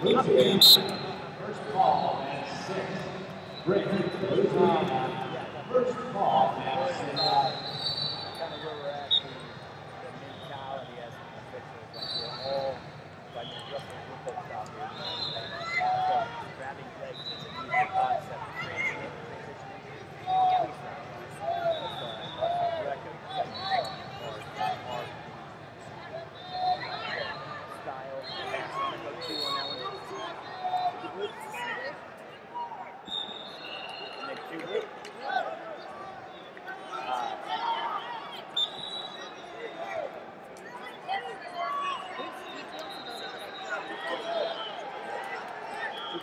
First ball at six. Brick, first ball at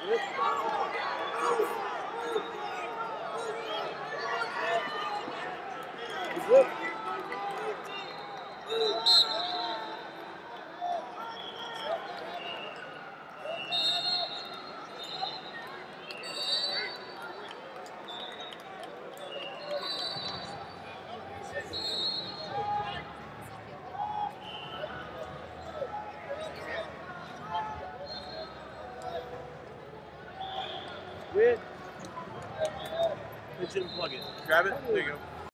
Whoop. Quit. Pitch it and plug it. Grab it. There you go.